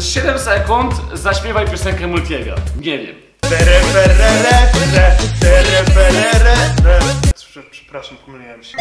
przez 7 sekund zaśpiewaj piosenkę Multiego. Nie wiem. Przepraszam, pomyliłem się.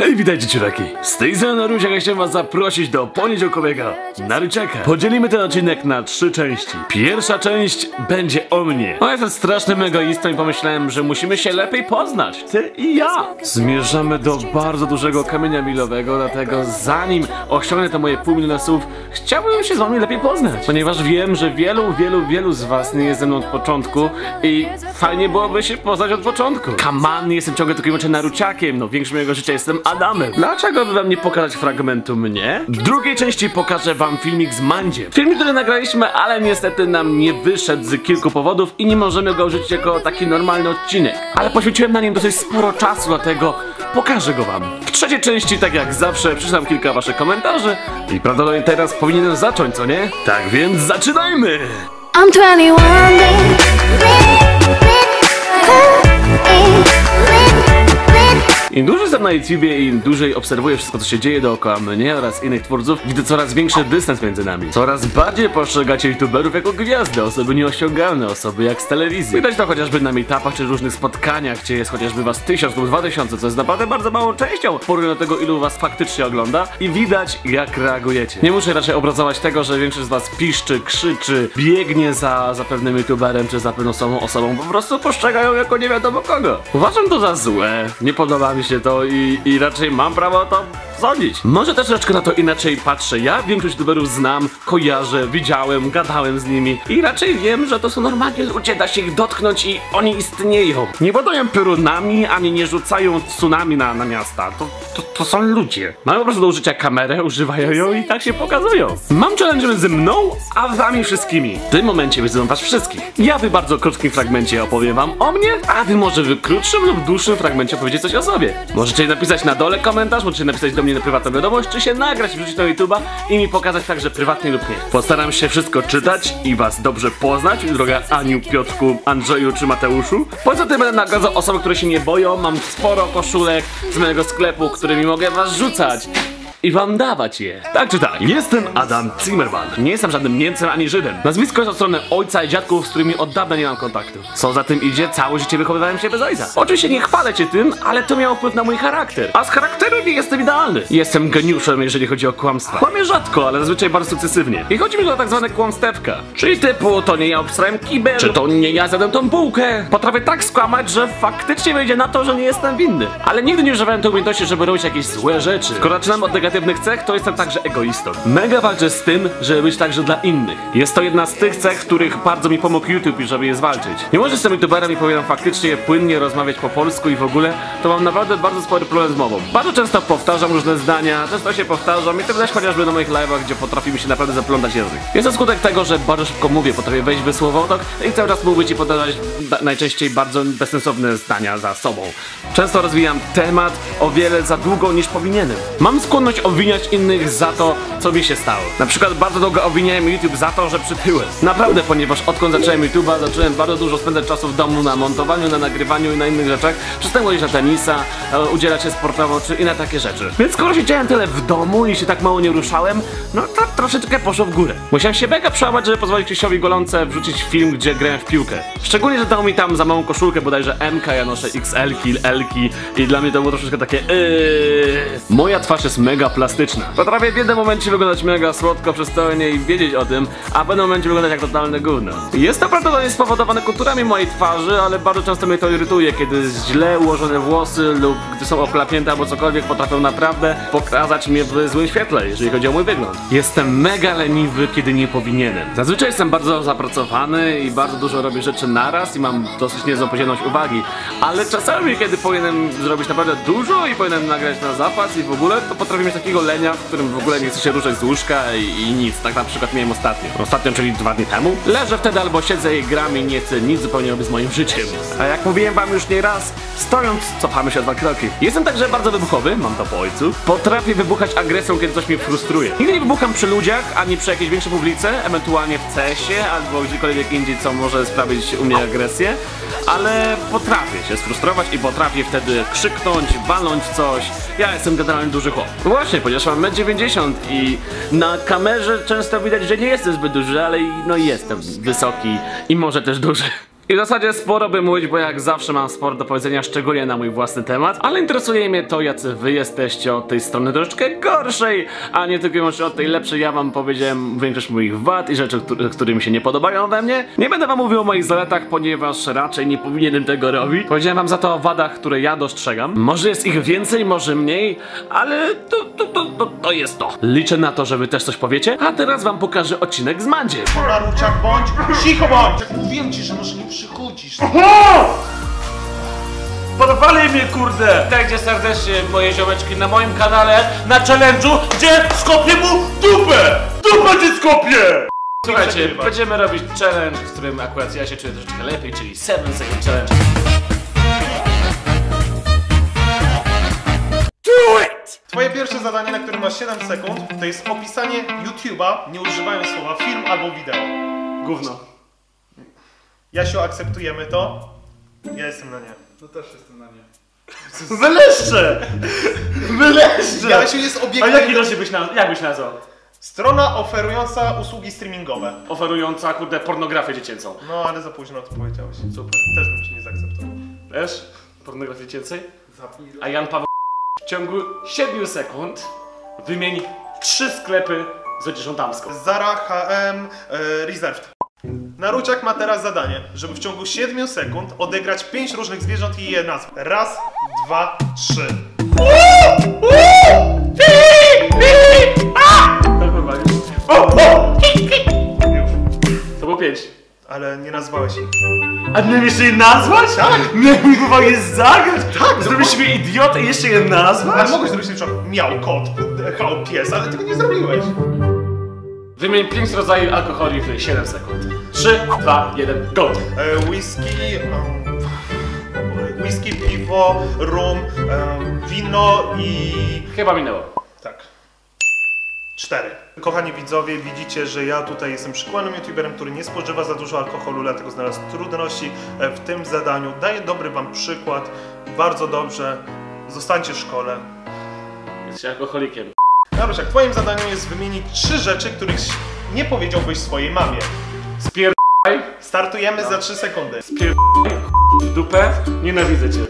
Hej, witajcie ciuraki! Z tej strony Rusiak, ja chciałem was zaprosić do poniedziałkowego Naruciaka. Podzielimy ten odcinek na trzy części. Pierwsza część będzie o mnie. No, jestem strasznym egoistą i pomyślałem, że musimy się lepiej poznać. Ty i ja. Zmierzamy do bardzo dużego kamienia milowego, dlatego zanim osiągnę te moje pół miliona słów, chciałbym się z wami lepiej poznać. Ponieważ wiem, że wielu, wielu, wielu z was nie jest ze mną od początku i fajnie byłoby się poznać od początku. Kaman, jestem ciągle tylko i wyłącznie Naruciakiem, no większość mojego życia jestem Dlaczego by wam nie pokazać fragmentu mnie? W drugiej części pokażę wam filmik z Mandziem. Filmik, który nagraliśmy, ale niestety nam nie wyszedł z kilku powodów i nie możemy go użyć jako taki normalny odcinek. Ale poświęciłem na nim dosyć sporo czasu, dlatego pokażę go wam. W trzeciej części, tak jak zawsze, przeczytam kilka waszych komentarzy i prawdopodobnie teraz powinienem zacząć, co nie? Tak więc zaczynajmy! I'm 21 days. Im dłużej jestem na YouTubie i im dłużej obserwuję wszystko, co się dzieje dookoła mnie oraz innych twórców, widzę coraz większy dystans między nami. Coraz bardziej postrzegacie YouTuberów jako gwiazdy, osoby nieosiągalne, osoby jak z telewizji. Widać to chociażby na meetupach czy różnych spotkaniach, gdzie jest chociażby was tysiąc lub dwa tysiące, co jest naprawdę bardzo małą częścią w porównaniu do tego, ilu was faktycznie ogląda i widać, jak reagujecie. Nie muszę raczej obrazować tego, że większość z was piszczy, krzyczy, biegnie za, za pewnym YouTuberem czy za pewną osobą, osobą, po prostu postrzegają jako nie wiadomo kogo. Uważam to za złe, nie podoba mi się to i, i raczej mam prawo to Może też troszeczkę na to inaczej patrzę. Ja większość youtuberów znam, kojarzę, widziałem, gadałem z nimi i raczej wiem, że to są normalnie ludzie, da się ich dotknąć i oni istnieją. Nie budują piorunami, ani nie rzucają tsunami na, na miasta. To, to, to są ludzie. Mają po prostu do użycia kamerę, używają ją i tak się pokazują. Mam challenge między mną, a wami wszystkimi. W tym momencie wyzywam was wszystkich. Ja w bardzo krótkim fragmencie opowiem wam o mnie, a wy może w krótszym lub dłuższym fragmencie opowiedzieć coś o sobie. Możecie napisać na dole komentarz, możecie napisać do mnie na prywatną wiadomość, czy się nagrać, wrzucić na YouTube'a i mi pokazać także prywatnie lub nie. Postaram się wszystko czytać i was dobrze poznać, droga Aniu, Piotrku, Andrzeju czy Mateuszu. Poza tym będę nagradzał osoby, które się nie boją, mam sporo koszulek z mojego sklepu, którymi mogę was rzucać i wam dawać je. Tak czy tak, jestem Adam Zimmerman. Nie jestem żadnym Niemcem ani Żydem. Nazwisko jest od strony ojca i dziadków, z którymi od dawna nie mam kontaktu. Co za tym idzie, całe życie wychowywałem się bez ojca. Oczywiście nie chwalę cię tym, ale to miało wpływ na mój charakter. A z charakteru nie jestem idealny. Jestem geniuszem, jeżeli chodzi o kłamstwa. Kłamię rzadko, ale zazwyczaj bardzo sukcesywnie. I chodzi mi o tak zwane kłamstewka. Czyli typu, to nie ja obstrałem kibel, czy to nie ja zjadłem tą bułkę. Potrafię tak skłamać, że faktycznie wyjdzie na to, że nie jestem winny. Ale nigdy nie używałem tej umiejętności, żeby robić jakieś złe rzeczy. Skoro zaczynam od negatywnych cech, to jestem także egoistą. Mega walczę z tym, żeby być także dla innych. Jest to jedna z tych cech, których bardzo mi pomógł YouTube, żeby je zwalczyć. Nie może jestem youtuberem i powinienem faktycznie płynnie rozmawiać po polsku i w ogóle, to mam naprawdę bardzo spory problem z mową. Bardzo często powtarzam różne zdania, często się powtarzam i to widać chociażby na moich live'ach, gdzie potrafi mi się naprawdę zaplątać język. Jest to skutek tego, że bardzo szybko mówię, potrafię wejść w słowotok i cały czas mówić i podawać najczęściej bardzo bezsensowne zdania za sobą. Często rozwijam temat o wiele za długo niż powinienem. Mam skłonność obwiniać innych za to, co mi się stało. Na przykład bardzo długo obwiniałem YouTube za to, że przytyłem. Naprawdę, ponieważ odkąd zacząłem YouTube'a, zacząłem bardzo dużo spędzać czasu w domu na montowaniu, na nagrywaniu i na innych rzeczach. Przestałem chodzić na tenisa, e, udzielać się sportowo czy inne takie rzeczy. Więc skoro siedziałem tyle w domu i się tak mało nie ruszałem, no to troszeczkę poszło w górę. Musiałem się mega przełamać, żeby pozwolić Krzysiowi Golące wrzucić film, gdzie grałem w piłkę. Szczególnie, że dał mi tam za małą koszulkę, bodajże MK, ja noszę XL-ki, L-ki i dla mnie to było troszeczkę takie yy. Moja twarz jest mega plastyczna. Potrafię w jednym momencie wyglądać mega słodko, przystojnie i wiedzieć o tym, a w pewnym momencie wyglądać jak totalne gówno. Jest to prawdopodobnie spowodowane kulturami mojej twarzy, ale bardzo często mnie to irytuje, kiedy źle ułożone włosy lub gdy są oklapnięte albo cokolwiek potrafią naprawdę pokazać mnie w złym świetle, jeżeli chodzi o mój wygląd. Jestem mega leniwy, kiedy nie powinienem. Zazwyczaj jestem bardzo zapracowany i bardzo dużo robię rzeczy naraz i mam dosyć niezłą poziomność uwagi, ale czasami, kiedy powinienem zrobić naprawdę dużo i powinienem nagrać na zapas i w ogóle, to potrafię mieć takiego lenia, w którym w ogóle nie chcę się ruszać z łóżka i, i nic. Tak na przykład miałem ostatnio. Ostatnio, czyli dwa dni temu. Leżę wtedy albo siedzę i gram i nie chcę nic zupełnie robić z moim życiem. A jak mówiłem wam już nie raz, stojąc, cofamy się o dwa kroki. Jestem także bardzo wybuchowy, mam to po ojcu. Potrafię wybuchać agresją, kiedy coś mnie frustruje. Nigdy nie wybucham przy ludziach, ani przy jakiejś większej publice, ewentualnie w cesie, albo gdziekolwiek indziej, co może sprawić u mnie agresję. ale potrafię się sfrustrować i potrafię wtedy krzyknąć, walnąć coś. Ja jestem generalnie duży chłop. Właśnie, ponieważ mam 1,90 i na kamerze często widać, że nie jestem zbyt duży, ale no jestem wysoki i może też duży. I w zasadzie sporo by mówić, bo jak zawsze mam sporo do powiedzenia, szczególnie na mój własny temat, ale interesuje mnie to, jacy wy jesteście od tej strony troszeczkę gorszej, a nie tylko i wyłącznie od tej lepszej. Ja wam powiedziałem większość moich wad i rzeczy, które, które mi się nie podobają we mnie. Nie będę wam mówił o moich zaletach, ponieważ raczej nie powinienem tego robić. Powiedziałem wam za to o wadach, które ja dostrzegam. Może jest ich więcej, może mniej, ale to, to, to, to, to jest to. Liczę na to, że wy też coś powiecie, a teraz wam pokażę odcinek z Mandzie. Naruciak bądź, cicho bądź! Mówiłem ci, że może nie przychodzisz. Podwali mnie kurde! Witajcie serdecznie moje ziomeczki na moim kanale na challenge'u, gdzie skopię mu dupę! Dupę ci skopię! Słuchajcie, będziemy robić challenge, w którym akurat ja się czuję troszeczkę lepiej, czyli 7 second challenge. Do it! Twoje pierwsze zadanie, na którym masz 7 sekund, to jest opisanie YouTube'a, nie używając słowa film albo wideo. Gówno. Jasiu, akceptujemy to? Ja jestem na nie. No też jestem na nie. Wyleszcze! Wyleszcze! Jasiu jest A obiektywny. jaki losie byś nazwał? Jak byś nazwał? Strona oferująca usługi streamingowe. Oferująca kurde pornografię dziecięcą. No, ale za późno to powiedziałeś. Super. Też bym ci nie zaakceptował. Wiesz? Pornografii dziecięcej? Zapnij A Jan Paweł w ciągu 7 sekund wymieni trzy sklepy z odzieżą damską. Zara, H&M, e, Reserved. Naruciak ma teraz zadanie, żeby w ciągu 7 sekund odegrać 5 różnych zwierząt i je nazwać. Raz, dwa, trzy. Tak normalnie. To było 5. Ale nie nazwałeś ich. A miałem jeszcze je nazwać? Tak. Miałem chyba je zagrać? Tak, no. siebie idiotę i jeszcze je nazwać? Ale mogłeś zrobić na przykład miał kot, hał pies, ale tego nie zrobiłeś. Wymień 5 rodzajów alkoholi w 7 sekund. 3, 2, 1, go! E, whisky, um, whisky, piwo, rum, em, wino i... Chyba minęło. tak. Cztery. Kochani widzowie, widzicie, że ja tutaj jestem przykładnym youtuberem, który nie spożywa za dużo alkoholu, dlatego znalazł trudności e, w tym zadaniu. Daję dobry wam przykład, bardzo dobrze. Zostańcie w szkole. Jesteś alkoholikiem. Narusiak, twoim zadaniem jest wymienić trzy rzeczy, których nie powiedziałbyś swojej mamie. Spier... Startujemy za trzy sekundy. Spier... w dupę. Nienawidzę cię.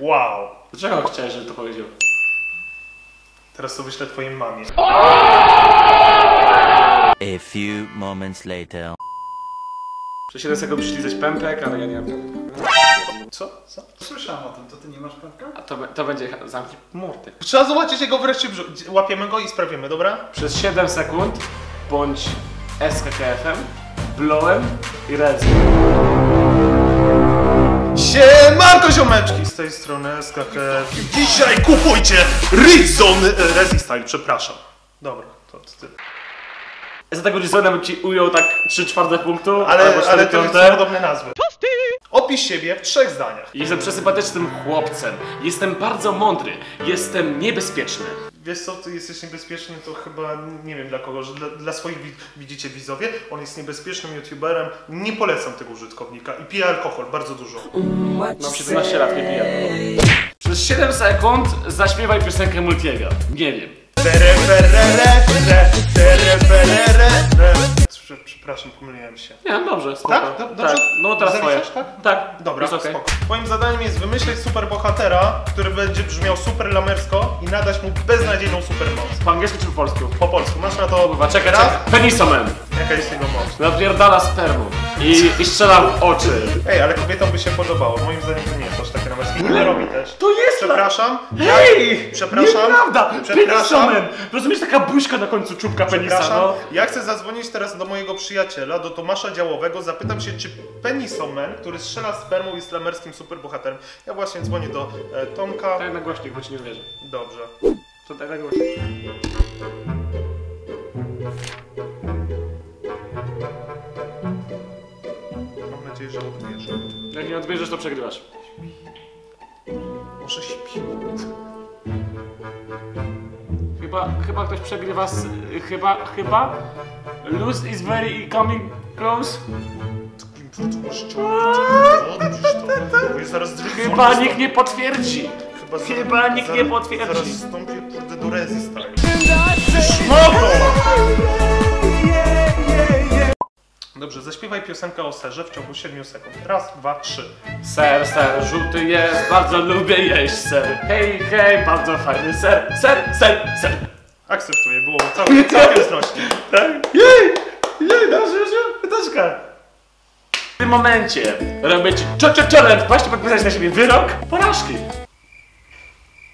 Wow. Dlaczego chciałeś, żebym to powiedział? Teraz to wyślę twojej mamie. A few moments later. Przez 7 sekund przyślizać pępek, ale ja nie mam. Co? Co? Słyszałem o tym, to ty nie masz pępka? A to, to będzie zamknij mordy. Trzeba zobaczyć jego wreszcie brzuch. Łapiemy go i sprawimy, dobra? Przez 7 sekund bądź SKKFM, Blowem i Rezem. Siemanko ziomeczki! Z tej strony SKK. Dzisiaj kupujcie Rizon e, Resistyle, przepraszam. Dobra, to ty. Za tego Rizona bym ci ujął tak 3 czwarte punktu, albo Ale, 4 ale to są piąte. podobne nazwy. Opisz siebie w trzech zdaniach. Jestem przesympatycznym chłopcem. Jestem bardzo mądry. Jestem niebezpieczny. Wiesz co, ty jesteś niebezpieczny, to chyba nie wiem dla kogo, że dla, dla swoich wi- widzicie widzowie, on jest niebezpiecznym youtuberem, nie polecam tego użytkownika i pije alkohol, bardzo dużo. Mam 17 lat, nie piję. Przez 7 sekund zaśpiewaj piosenkę Multiego. Nie wiem. Prze- Przepraszam, pomyliłem się. Nie, dobrze, spoko. Tak? Do- dobrze? Tak. No teraz twoje. Tak? Tak, Dobra, jest okej. spoko. Twoim zadaniem jest wymyśleć superbohatera, który będzie brzmiał super lamersko i nadać mu beznadziejną supermoc. Po angielsku czy po polsku? Po polsku, masz na to Kurwa, czekaj, raz, czekaj. Penisomen. Jaka jest jego moc. Napierdala spermu. I, I strzela w oczy. Ej, ale kobietom by się podobało, moim zdaniem to nie jest aż takie lamerskie. Nie robi też. To jest Przepraszam. Hej! Przepraszam. Nieprawda! Przepraszam. Penisomen! Rozumiesz, taka buźka na końcu czubka penisa, Przepraszam, no. ja chcę zadzwonić teraz do mojego przyjaciela, do Tomasza Działowego, zapytam się, czy Penisomen, który strzela spermą jest lamerskim superbohaterem. Ja właśnie dzwonię do e, Tomka. Daj na głośnik, bo ci nie wierzę. Dobrze. To daj na głośnik. Jak nie odbierzesz, to przegrywasz. Może śpi. Chyba, chyba ktoś przegrywa z... Chyba, chyba... Lose is very coming close. Chyba nikt nie potwierdzi. Chyba, Chyba nikt nie potwierdzi. Zaraz wstąpię kurde do style. Szmato! Dobrze, zaśpiewaj piosenkę o serze w ciągu 7 sekund. Raz, dwa, trzy. Ser, ser, żółty jest, bardzo lubię jeść ser. Hej, hej, bardzo fajny ser, ser, ser, ser. Akceptuję, było całkiem, całkiem znośnie. Tak? Jej! Jej, dobrze, już pytaszka. W tym momencie robię ci cio challenge. Właśnie podpisać na siebie wyrok porażki.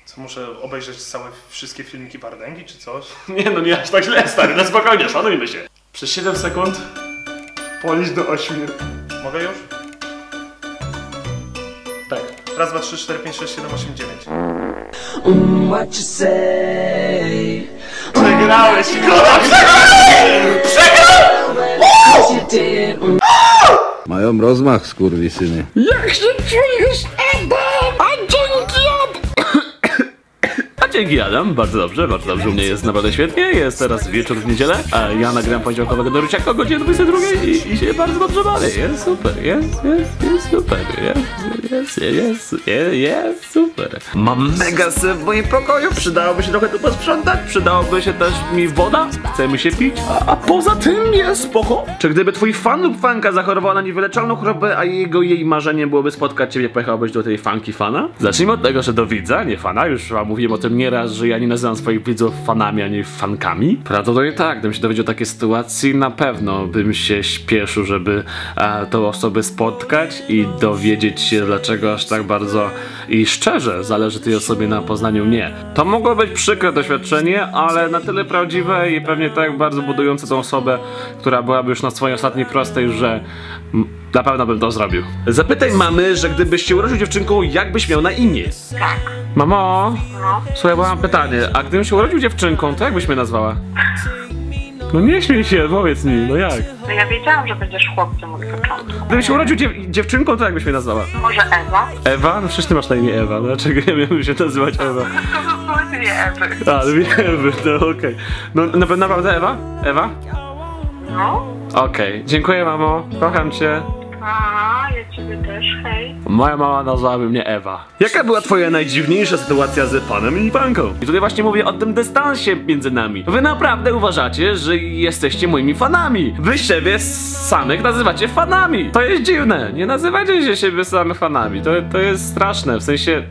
Co, muszę obejrzeć całe, wszystkie filmiki Wardęgi czy coś? Nie no, nie aż tak źle, stary, no spokojnie, szanujmy się. Przez 7 sekund policz do 8. Mogę już? Tak. Raz, dwa, trzy, cztery, pięć, sześć, siedem, osiem, dziewięć. What you say? Przegrałeś, kurwa! Did? Mm. Mają rozmach, skurwysyny. Dzięki Adam, bardzo dobrze, bardzo dobrze, u mnie jest naprawdę świetnie, jest teraz wieczór w niedzielę, a ja nagram poniedziałkowego do Ruciaka o godzinie 22 i, i się bardzo dobrze bawię, jest super, jest, jest, jest super, jest, jest, jest, jest, jest super. Mam mega syf w moim pokoju, przydałoby się trochę tu posprzątać, przydałoby się też mi woda, chcemy się pić, a, a poza tym jest spoko. Czy gdyby twój fan lub fanka zachorowała na niewyleczalną chorobę, a jego jej marzeniem byłoby spotkać ciebie, pojechałbyś do tej fanki fana? Zacznijmy od tego, że do widza, nie fana, już wam mówiłem o tym nieraz, że ja nie nazywam swoich widzów fanami, ani fankami. Prawdopodobnie tak, gdybym się dowiedział o takiej sytuacji, na pewno bym się śpieszył, żeby e, tą osobę spotkać i dowiedzieć się, dlaczego aż tak bardzo i szczerze zależy tej osobie na poznaniu mnie. To mogło być przykre doświadczenie, ale na tyle prawdziwe i pewnie tak bardzo budujące tą osobę, która byłaby już na swojej ostatniej prostej, że na pewno bym to zrobił. Zapytaj mamy, że gdybyś się urodził dziewczynką, jak byś miał na imię? Tak. Mamo, No. słuchaj, bo mam pytanie, a gdybym się urodził dziewczynką, to jak byś mnie nazwała? No nie śmiej się, powiedz mi, no jak? No ja wiedziałam, że będziesz chłopcem od początku. Gdybym się urodził dziew dziewczynką, to jak byś mnie nazwała? Może Ewa? Ewa? No przecież ty masz na imię Ewa, dlaczego ja miałbym się nazywać Ewa? To nie Ewy. A, no wiemy, no okej. No na- naprawdę Ewa? Ewa? No. Okej, dziękuję mamo, kocham cię. A, ja ciebie też, hej. Moja mama nazwałaby mnie Ewa. Jaka była twoja najdziwniejsza sytuacja z panem i panką? I tutaj właśnie mówię o tym dystansie między nami. Wy naprawdę uważacie, że jesteście moimi fanami. Wy siebie samych nazywacie fanami. To jest dziwne. Nie nazywajcie się siebie samych fanami. To, to jest straszne, w sensie...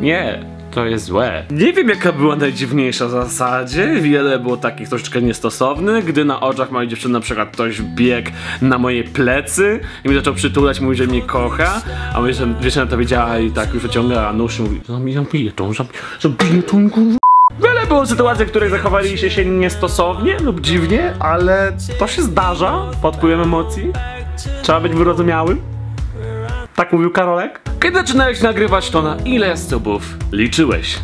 Nie. To jest złe. Nie wiem jaka była najdziwniejsza w zasadzie. Wiele było takich troszeczkę niestosownych, gdy na oczach mojej dziewczyny na przykład ktoś biegł na moje plecy i mi zaczął przytulać, mówił, że mnie kocha, a że dziewczyna to wiedziała i tak już wyciąga nóż i mówi, zabije tą, zabi- zabije tą kurwa. Wiele było sytuacji, w których zachowaliście się niestosownie lub dziwnie, ale to się zdarza pod wpływem emocji. Trzeba być wyrozumiałym. Tak mówił Karolek. Kiedy zaczynałeś nagrywać to na ile subów liczyłeś?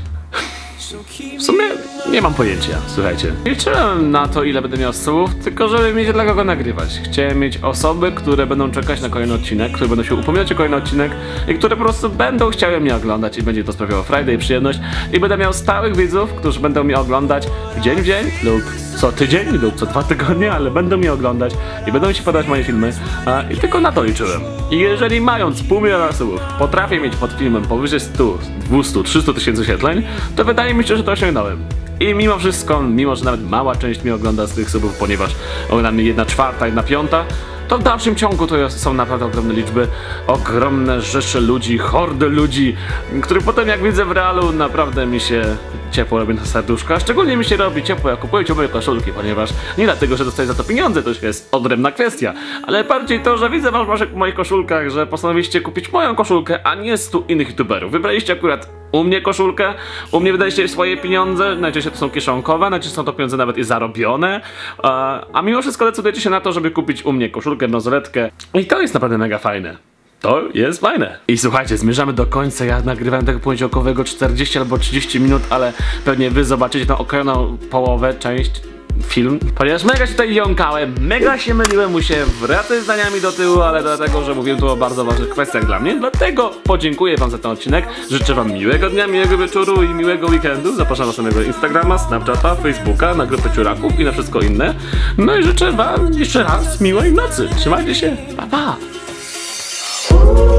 W sumie nie mam pojęcia, słuchajcie. Liczyłem na to, ile będę miał subów, tylko żeby mieć dla kogo nagrywać. Chciałem mieć osoby, które będą czekać na kolejny odcinek, które będą się upominać o kolejny odcinek i które po prostu będą chciały mnie oglądać i będzie to sprawiało Friday przyjemność i będę miał stałych widzów, którzy będą mnie oglądać dzień w dzień lub co tydzień lub co dwa tygodnie, ale będą mnie oglądać i będą się podać moje filmy a, i tylko na to liczyłem. I jeżeli mając pół miliona subów potrafię mieć pod filmem powyżej 100, 200, 300 tysięcy świetleń, to wydaje mi się, że to osiągnąłem. I mimo wszystko, mimo że nawet mała część mnie ogląda z tych subów, ponieważ ogląda mnie jedna czwarta, jedna piąta, to w dalszym ciągu to są naprawdę ogromne liczby, ogromne rzesze ludzi, hordy ludzi, których potem jak widzę w realu naprawdę mi się ciepło robi na serduszko, a szczególnie mi się robi ciepło jak kupuję ci moje koszulki, ponieważ nie dlatego, że dostaję za to pieniądze, to już jest odrębna kwestia, ale bardziej to, że widzę wasz waszych moich koszulkach, że postanowiliście kupić moją koszulkę, a nie stu innych youtuberów. Wybraliście akurat u mnie koszulkę, u mnie wydaliście swoje pieniądze, najczęściej to są kieszonkowe, najczęściej są to pieniądze nawet i zarobione, a mimo wszystko decydujecie się na to, żeby kupić u mnie koszulkę, bransoletkę i to jest naprawdę mega fajne. To jest fajne. I słuchajcie, zmierzamy do końca. Ja nagrywałem tego poniedziałkowego 40 albo 30 minut, ale pewnie wy zobaczycie tą okrojoną połowę, część film, ponieważ mega się tutaj jąkałem, mega się myliłem, mu się wracać zdaniami do tyłu, ale dlatego, że mówiłem tu o bardzo ważnych kwestiach dla mnie, dlatego podziękuję wam za ten odcinek, życzę wam miłego dnia, miłego wieczoru i miłego weekendu, zapraszam na samego Instagrama, Snapchata, Facebooka, na grupę ciuraków i na wszystko inne, no i życzę wam jeszcze raz miłej nocy, trzymajcie się, pa pa! Ooh.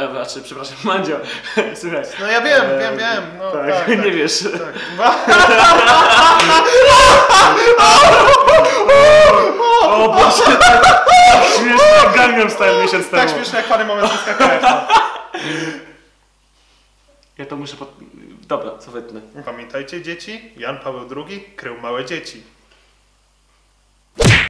A, znaczy, przepraszam, Mandzio, słuchaj. No ja wiem, Eee, wiem, wiem. No, tak, tak, tak, nie wiesz. Tak. O Boże, tak, tak śmiesznie jak Gangnam Style miesiąc temu. Tak śmieszne jak parę moment. Ja to muszę pod... Dobra, co wytnę. Pamiętajcie dzieci, Jan Paweł II krył małe dzieci.